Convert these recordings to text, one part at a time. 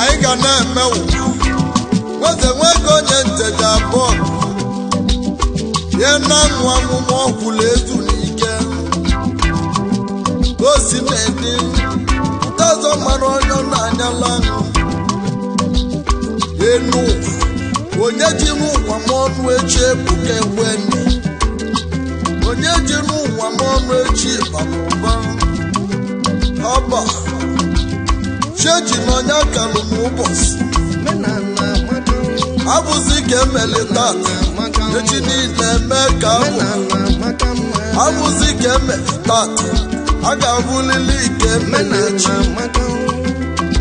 anyị ga na-emenwu nweze nwoke onye nteja abụọ ya na-anwụ ọmụmụ ọgwụla ezu n'ike osi na-edi ụtazọ mara ọnyọ na-anyala enu onye ji n'ụwa m ọnụ echi ebuka ekwenu onye ji n'ụwa m ọnụ echi ịbara ọba cheji n'ọnya kanụ n'ụbọchị abụzi ka emeli tata echi niile mee ka abụzi ka emeli tata a ga-abụlili ike emeli echi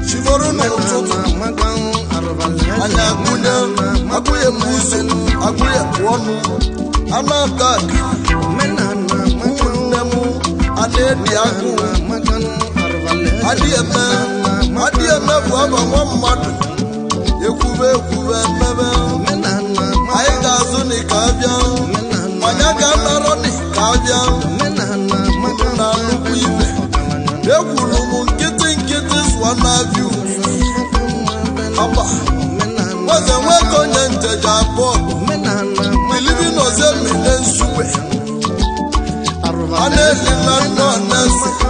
chifọrọ n'ụtụtụ anya agụnye agụghị m ụzọ agụghị m ọnụ anụ aka ụmụnne m a na-ebi agụụ ọdịeme ọdịeme bụ ọbọ mmadụ ekwube ekwube mebe anyị ga ka ọ nị na nnukwu ekwuru m nkịtị nkịtị sụọ na-abịa ugwu nye abụọ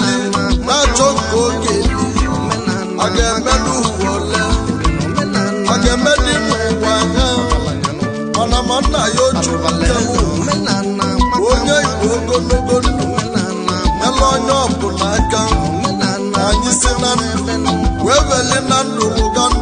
na-achọko oge ọ ga-emedu ụwa ole mana ma nna onye igbo ogologo ndụ mela onye ọbụla anyị si na ndụ wee weli na ndụ lụga ndụ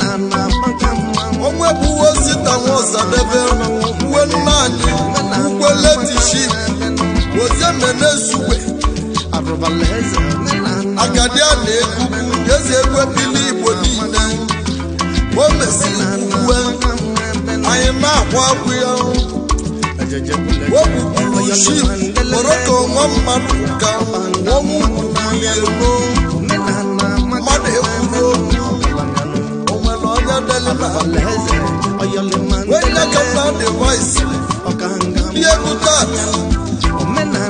na-akwụwa ozi tanwa ọsadebe uwe nna anyị uwe letishi ozimenezugbe agadi a na-ekwukwu eze ekwebili igbo niile o mesiri uwe anyị na-akwa akwụ ya wepụpụrụ shi kpọrọ ka ọnwa mmadụ ka ọnwụ kwuru ya gboo ihe bụ tata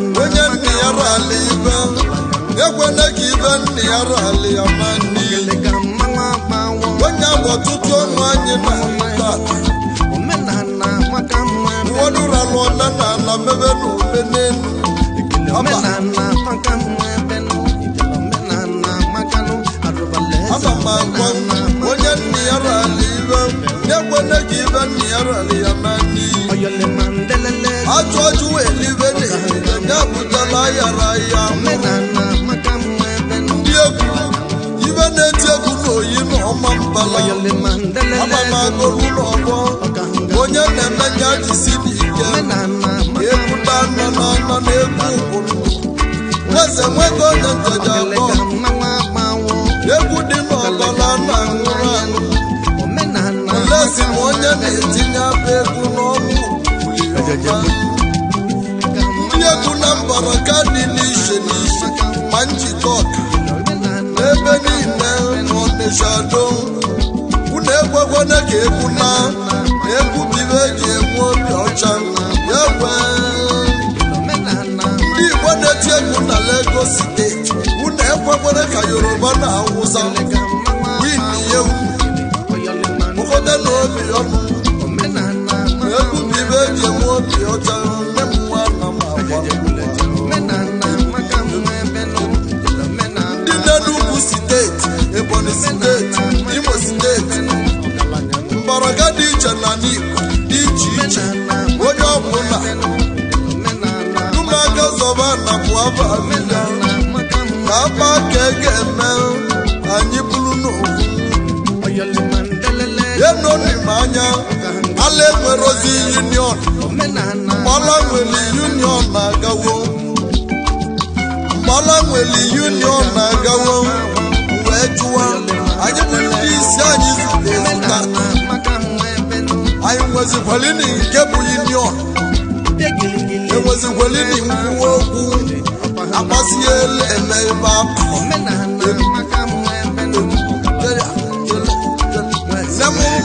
onye nna ya rali ibe neki bani yarali yamani ayole mandelele achoju elivene nga butala yaraya menana makamu ebenu dieku ibene dieku no yino omambala ayole mandelele amama goru lobo onye nene nya jisi n'ike menana eku dana nana n'eku ukulu nwese nweke onye ntaja akọ egwu dị n'ọbala na nga na-etinye aba egwu na mgbọrọka dị n'ise n'ise ma njikọ n'ebe niile n'ọnịsha do unu ekwekwana ka egwu na egwu bibe enwe obi ọcha ya ndị igbo na-eti egwu na Lagos steeti unu ka yoruba na awụsa site n'obi egwu eji enwe obi ọcha nne m nwa na m agwa ndị na-enu steeti ebonyi steeti imo steeti dị iche na n'igbo dị iche iche onye ọbụla ụmụaka zọba na pụaba ka akpa ka e n'onim anya ala enwere ozi union mala nwere union na-agawo mala nwere union na-agawo wee jụwa anyị nwere ndị isi anyị zute zụta anyị nwezikwalini nke bụ union enwezikwalini nkwuwa okwu akpasiela eme ebe apụ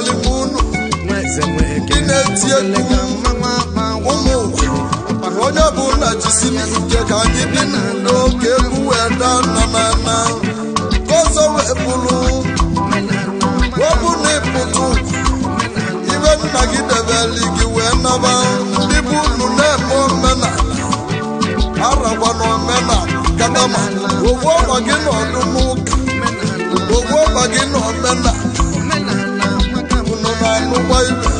ọdịmụ unu ndị onye ka anyị dị n'oge daa nna m ọzọ wee bụrụ ọbụna ịpụtụ nna gị debeli gị wee naba ndị bụ unu na-eme omenala arakwana omenala ogbu ọgba gị na ọdụmụka ogbu ọgba gị na omenala na no baile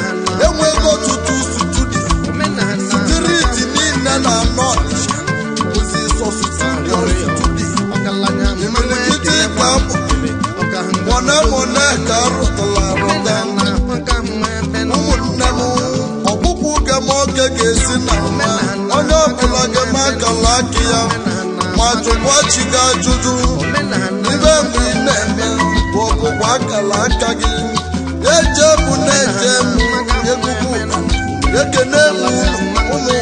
aka ya ma jụkwa chi gị ajụjụ ibe mgbe ị na-eme bụ ọkụkwa akala aka gị eje bụ na-eje m ekene m ụlụ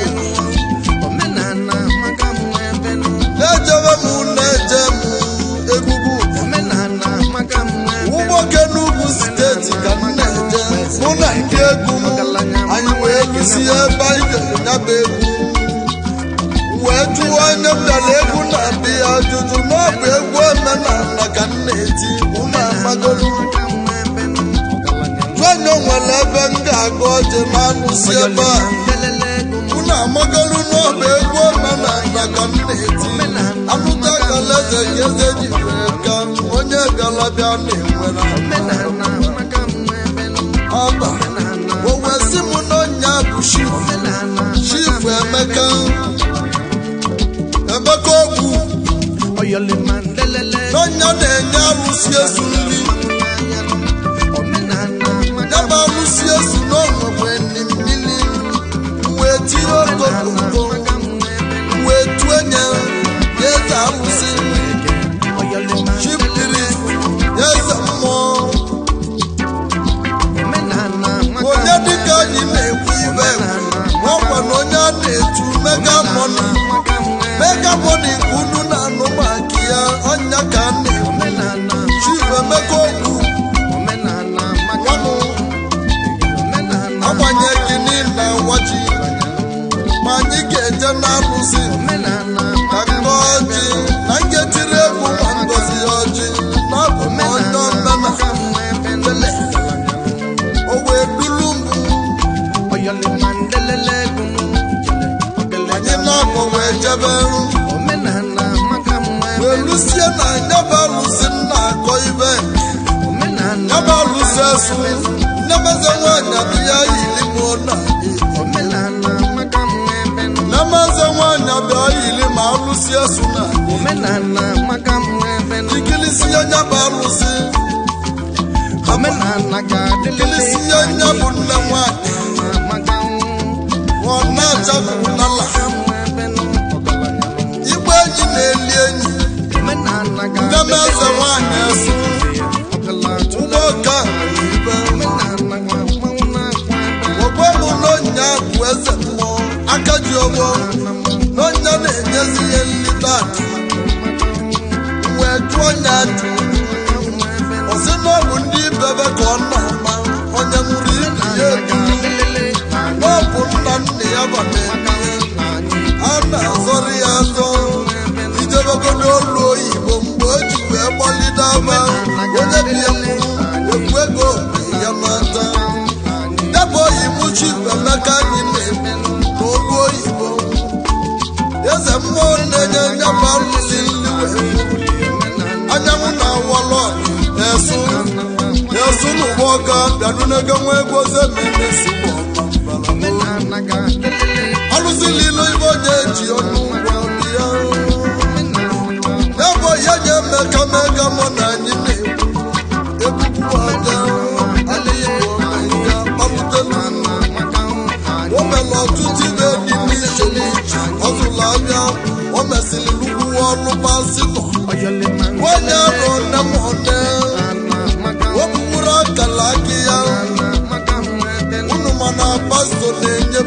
siapa kuna magalu n'obe egwu omenala ka m na-eti alụta kaleze yeze jiri ka onye galabịa na-enwere aba simu m n'ọnya bụ chifu emeka emeka okwu n'ọnya na-enye arụsị ezu yesu na omenala maka mụ ebe na ikilisi ya nya bụ arụsị omenala ga-adị ikilisi ya nya bụ nne nwanyị maka ọ na-achabụ n'ala igwe enyi na-eli enyi ndị na-eze nwanyị asị ụmụ ọka ibe ogbe mụ n'onye akụ eze mmụọ aka ji ọgbọ elie nnipa ato wɛtu ɔnya ato ɔsi na ɔmu ndi bɛbɛ ka ɔna ma kanunaga nwegoze memesigbo ọrụzili ilu ibo ga-eji ọnụ ngwa ya ebo ya ga-eme ka mega mụ na anyị na-egwu aja o mere ọtụtụ ibe dị n'iche n'iche ọ zụrụ abịa o mesịrị nnukwu ọrụ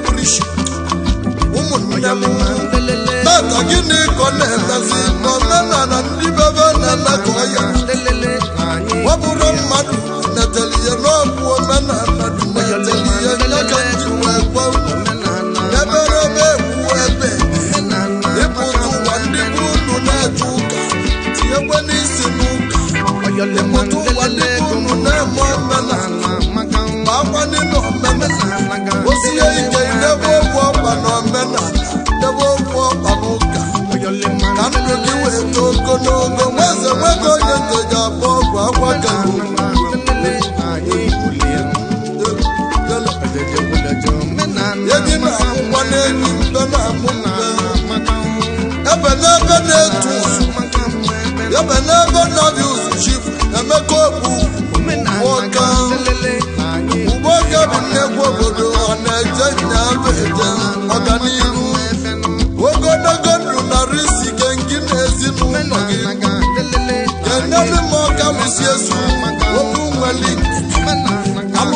pụrụchi ụmụnne tata gịnị ka ọ na na ndị bebe na ya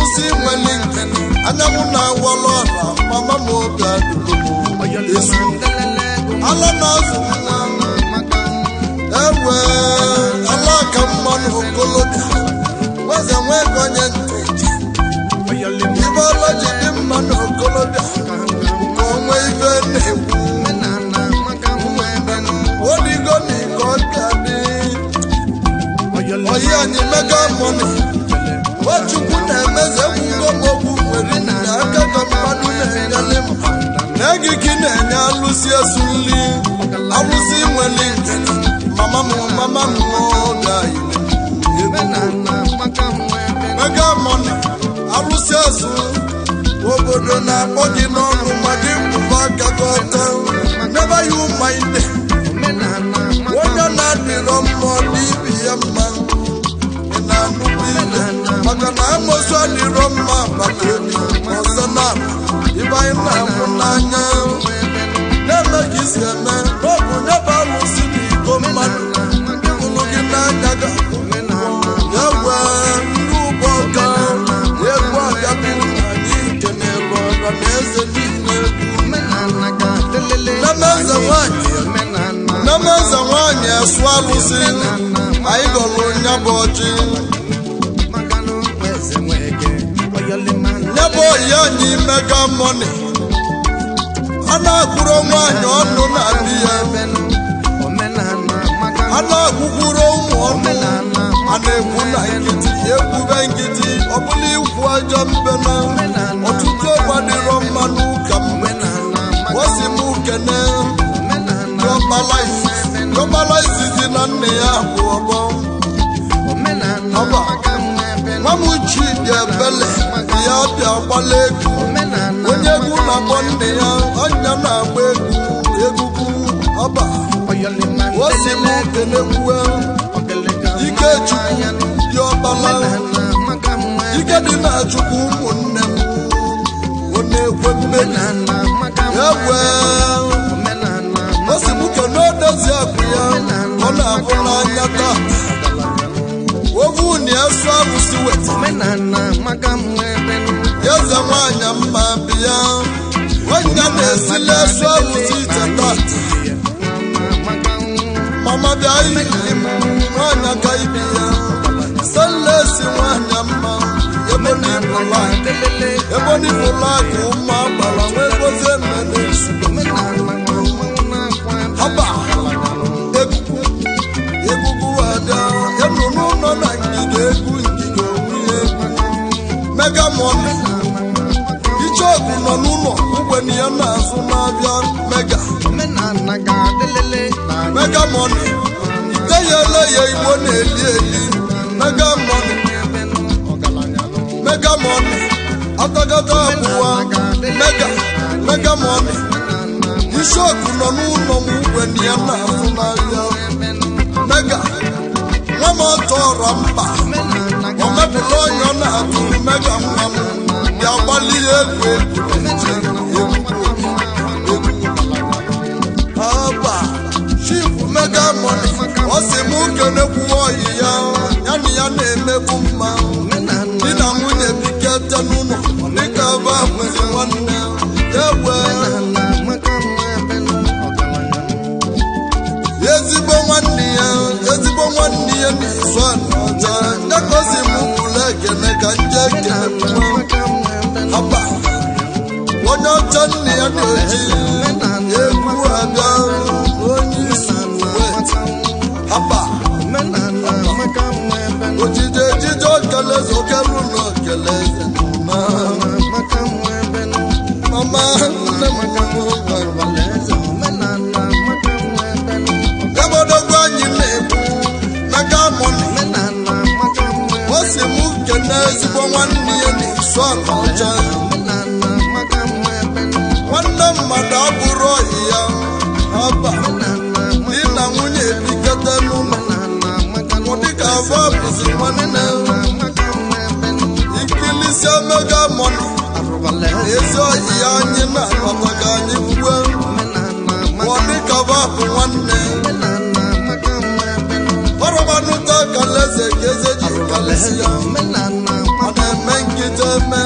isi wellington anyanwụ na-awọlụ ọla mama m obi ala na-azụ ewe ala ka mmanụ nwee onye ntị ibe ọla ji dị mma na okolobia ka o nwee ife na-ekwu odigo na iko ka dị oyi anyị mega Chukwu na-emeze ekwugo m okwu nwere na aka ka mmadụ na-enyeli m na egike na-enye alụsi esu nri alụsị inweli nke mama m mama m mega mona alụsị esu obodo na-akpọ gị n'ọrụ ma dị mbụba akakọta nebe ya ụmaide onye na-adịrọ mmụọ n'ibi ya mma ị na-anụkwa mana na mọsọ n'iro mma maka enyi ọsọ na ibe anyị na-ahụ n'anya na-eme ka isi eme n'ọbụ nye barụ si n'iko mmadụ ụlụ gị n'anya ga ya wee ndị ụgbọ ọka ya egwu agabi anyị nke na-elu ọra na eze niile na meze nwaanyị asụ alụsị anyị ebe ya na imega mọni a na-akwụro nwaanyị ọnụ n'ala ya a na-akwụkwuro ụmụ ọnụ a na-ekwu na nkịtị ekwube nkịtị ọ bụla ikwu ajọ mbena ọtụtụ ọgba dịrọ mma n'ụka m o si m kene dị na nne ya bụ ọgbọ nwa m uchi chukwu ụmụnne m onye-ekwe mmehie egwe o si n'odozi akụ ya ọ na-abụrụ anya taa ovu na abụsi weta nwanyị mma bịa onye na-esila esu abụsi iche mama bịa ibi nwanyị aka ibi ya sọlesi nwanyị mma nina nala ebo ni fula ko ma bala nwe goze mene haba egugu egugu ada enunu nọ na ngide egwu ngide onwe egwu megamon ichoku nọ n'ụlọ ụgweni ya na-azụ n'abịa mega megamon iteyele ya igbo na-eli eli megamon mega money atagata abụwa mega mega money isi ọkụ nọ n'ụlọ m ugwe na ya na-afụ n'ahịa mega nwa m ọtọ ọra mba o mepụta ọnya ọ na-atụ mega mmanụ ya gbalie egwu egwu aba chief mega money ọ sị m kenekwu ọyị ya ya na ya na-emekwu mmanụ ezigbo nwanne ya ezigbo nwanne ya na ọkọcha nwanne mmadụ ọ bụrụ oyi ya ọba di na nwunye ebikọta n'ụlọ ụdị ka afọ bụzi nwanne ikilisi omega mọnụ ezi of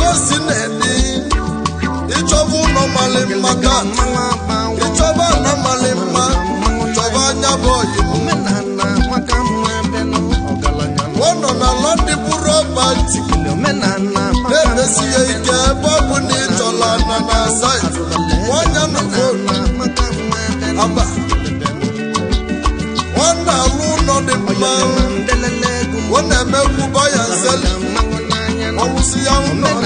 gosi na-ebi ịchọba ụlọ mali mma ka ịchọba na mali mma chọba anya bụ oyibo ọ nọ na lọndị ndị ọbati na-emesi ya ike ebe ọ bụ na ịchọla na na sait nwanya aba alụ ụlọ dị mma ọ na ya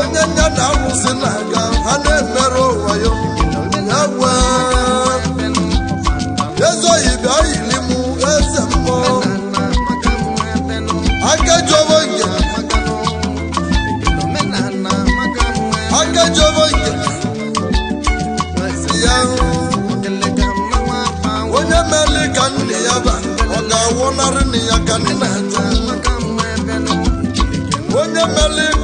onye nne na awụsị na-aga ha na-emere ụwa ya ewe ezoghị bịa yiri m eze mmụọ akejobo nke akejobo nke ya onye meli ka nne ya ba ọ ga-awụnarị nne ya ka nne onye meli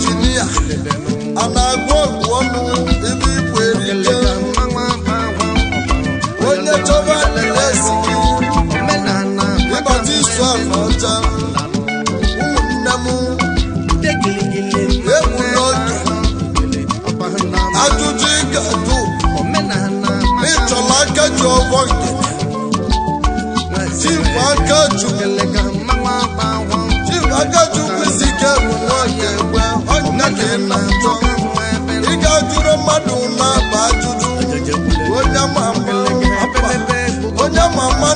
ya ana agụ ọgụ ọnụ ibe ikwu erije onye chọba lelesi ịbata isu afọ ọcha ụmụnne m egwu n'oge ajụjụ ịga dụ n'ịchọla aka ji ọgbọ nke dị na njọ ị ga-ajụrụ mmadụ na-agba ajụjụ onye ma mma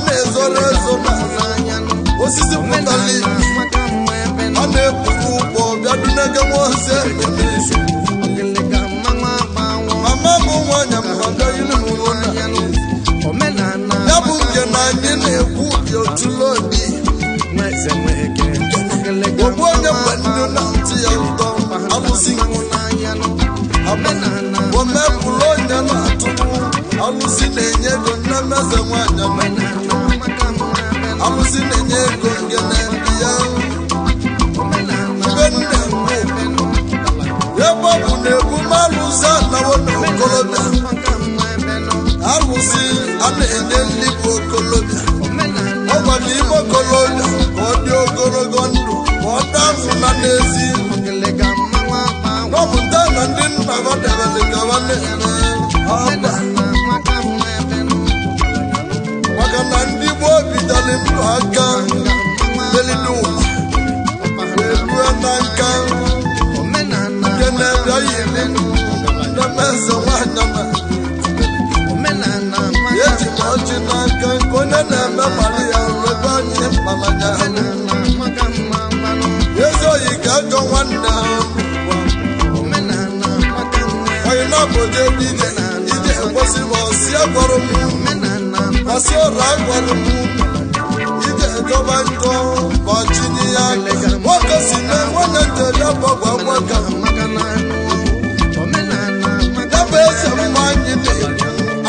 na-ezoro ezo n'ala osisi pụtara I'm na-enye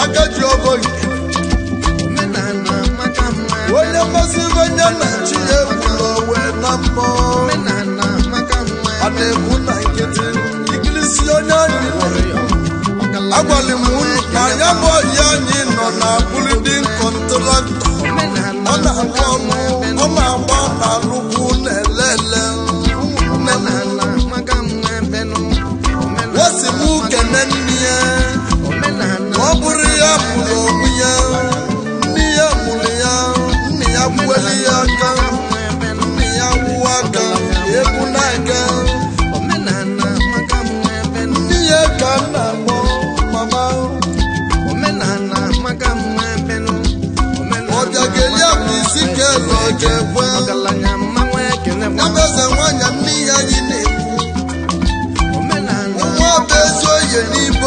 maka Jehova ike onye mmasị onye na-achị ya ewula wee na mmụọ a na-ekwu na nkịtị ikirisi onye anyị nwere agwalị m unu ka ya bụ ọhịa anyị nọ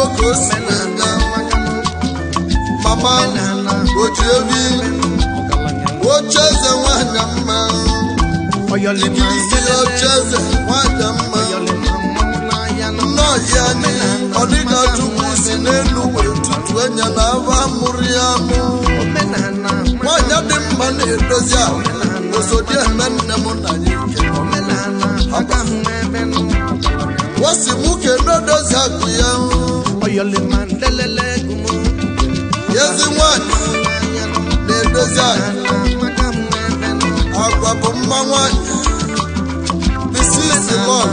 igbo osi o si na-aga mama na obi, oche eze nwada mma ikirikiri oche eze nwada mma nọọya ọdịda chukwu si n'elu wee tutu anya na aba mụrụ ya mụ nwaanyị dị mma na-edozi ahụ osodi eme nne m na ya wasi m kedu dozi akụ ya oyọ̀lẹ̀ máa ń lẹ́lẹ́lẹ́ gùnmọ́. yéésì wọn ni na-edozi anyị agwa bụ mma nwanyị bisi isi bọl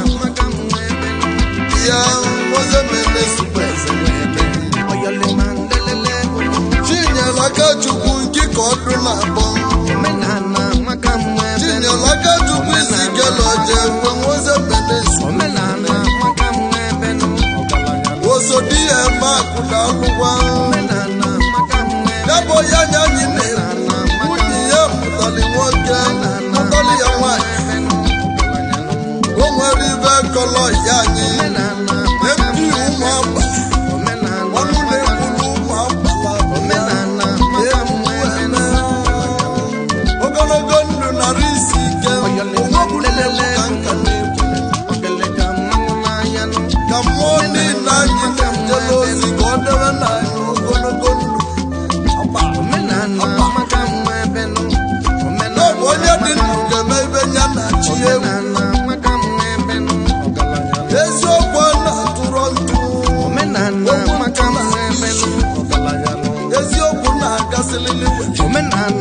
ya oze meme sugbe chinyere aka chukwu nke ka ọ dụ na abọ chinyere aka chukwu isi gelo jee So sodi ẹ máa kú dànù wá. ya yányá yìí nì, wúnyí yẹ mùtọ́lì wọ́n jẹ́, mùtọ́lì yẹn wá. Wọ́n wẹ́rí bẹ́ẹ̀ kọ́lọ́ ìyá yìí.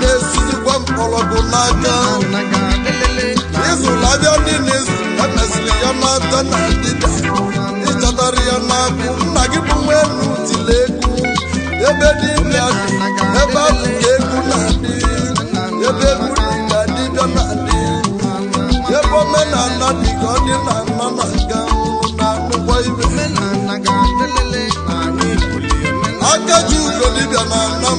na-esilikwa mkpọrọgwụ n'aka izụlabịa niile izu emesịrị ya n'aka na dịda ịchatara ya n'akwụ nna gị bụ nwa elu tiri egwu ebe niile ebe ahụ ka egwu na-adị ebe egwu na dịbịa na-adị ebe omenala dị ka ọ dị na nna na-aga na akwụkwọ ibe aka ji ugo dịbịa na anam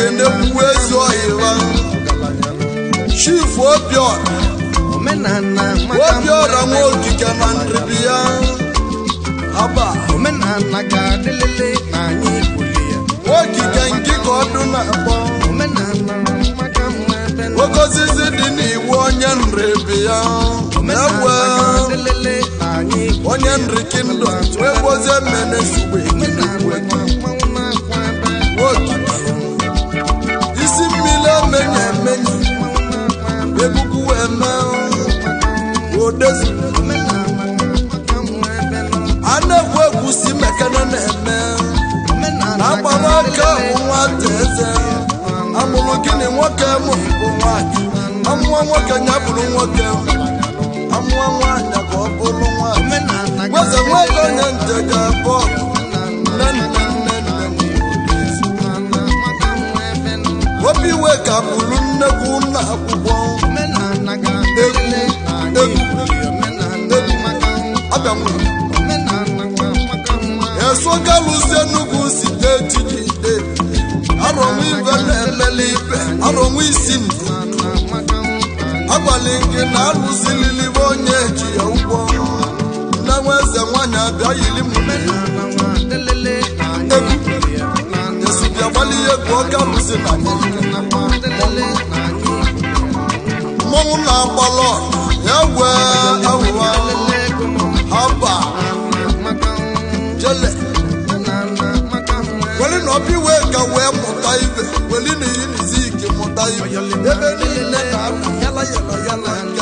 ekene kwuwe ezi ọhịa chief obiọra obiọra na aba ogige ka na dị n'iwu onye nribi ya ewe onye nri kindụ ebozie m bụ nwanyị amụọ nwoke ya nwoke amụọ nwanyị ka ọ bụrụ nje ga-abụ iwe ka bụrụ nnekwu nna akwụkwọ egwu egwu abịa eso site echi arụ onwe isi ndụ agbalị nke na arụzililibe onye ji ya ụgwọ nne nwa eze nwaanyị abịa yiri mmume egwu esibịa gbali ihe bụ ọka rụzi na mmọnwụ na-agbalọ ya wee awụwa haba jele weli na ọbịa iwe ka wee mụta ibe weli na iyi yala yala yala yala yala